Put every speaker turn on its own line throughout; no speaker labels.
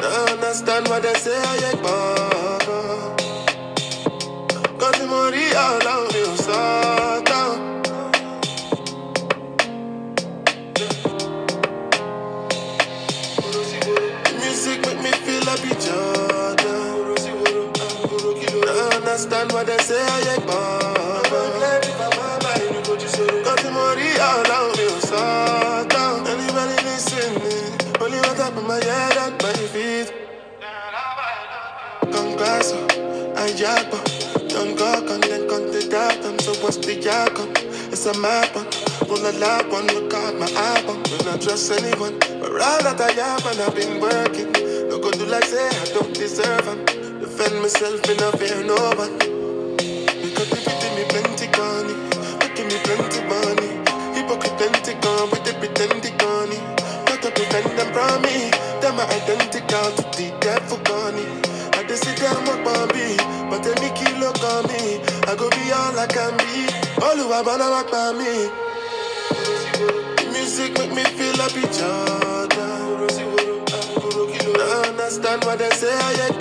Don't understand what they say, I ain't bother. Cause the money all on me, oh, so down. Music make me feel like be Jordan. Don't understand what they say, I ain't bother. In my head and my feet. Congasso, I jabba. Don't go con then con the datum. So what's the yakum? It's a map on. Roll a lap on, look out my album. Will not trust anyone. But all that I have and I've been working. No go do like say I don't deserve them. Defend myself, me not fear no one. Because they beating on me. I go be all I can be. All who I wanna work by me. Music make me feel be Jordan. Don't understand what they say, I ain't.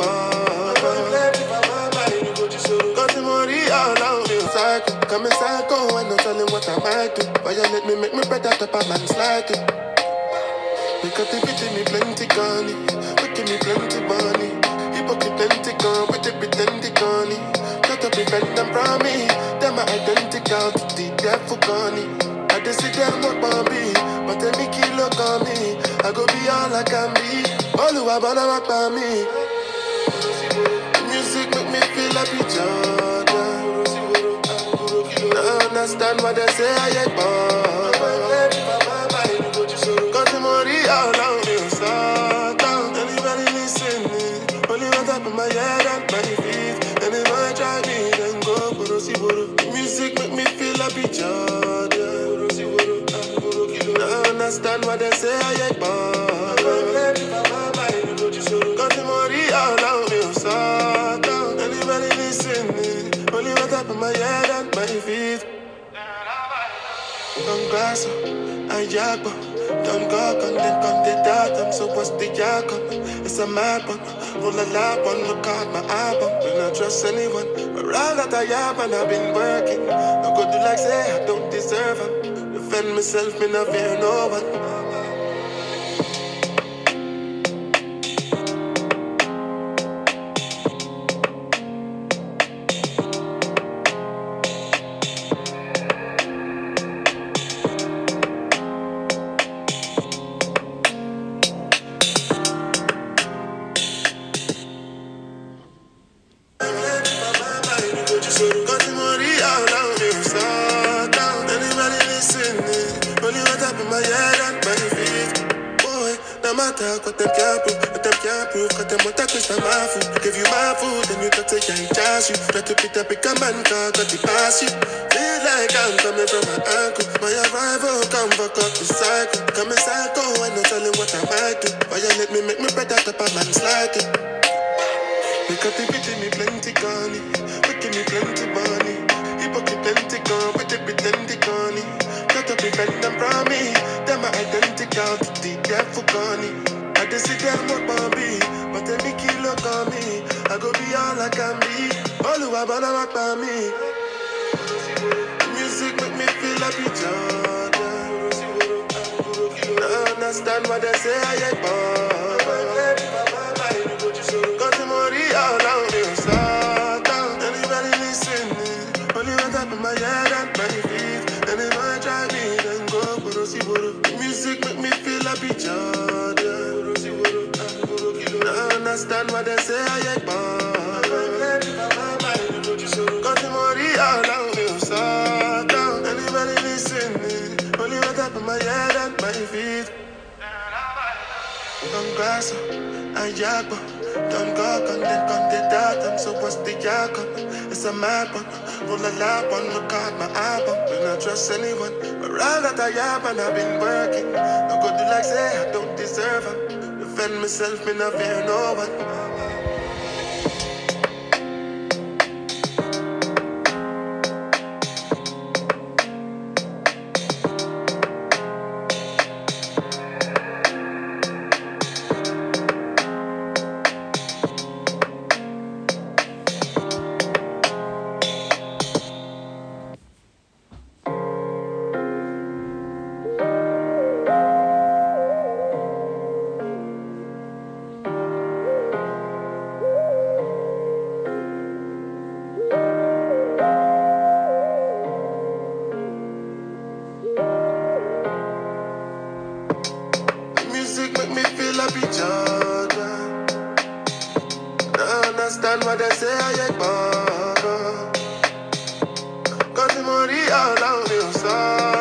Come psycho, and no telling what I might do. Why you let me make me better top a man's like it? Because they beating me plenty gunny, making me plenty money. Hypocrite plenty gun, with the pretending gunny. To prevent them from me, them my identical to the devil gunny. I just down work on me, but then me kilo on me. I go be all I can be, all who I wanna work by me. Music make me feel like be Jordan. Don't understand what they say, I ain't bother. I jabba. Don't go con the con the datum. So what's the yakum? It's a on. Roll a lap on, out my album. Will not trust anyone. But all that I have and I've been working. No good do like say I don't deserve them. Defend myself, me not fear no one. Got the money all on me, so down. Anybody listening? Only one top in my head and my feet. Boy, no matter what them can't prove, what them can't prove, cause want to twist my food. Give you my food, then you talk say I charge you. Try to pick up a man got the pass you. Feel like I'm coming from my ankle. My arrival, come back up the cycle. Coming psycho, I no telling what I might do. Why you let me make me better top a man's like it? Because they beating me them me, them my identical to the devil gunny. I just sit down work on me, but then me kilo on me. I go be all I can be, all who I wanna work by me. Music make me feel like be Jordan. Understand what they say, I ain't bother. Understand what they say, I ain't bother. Cause the money all on me, so down. Anybody listening? Only one top in my head and my feet. Congasso, I jabba. Don't go con the con the datum. So what's the yakum? It's a map on. Roll a lap on, look out my album. Will not trust anyone. But all that I have and I've been working. No good like say I don't deserve them. Defend myself, me not fear no one. mother say I ain't born. Oh? Got the money all around me.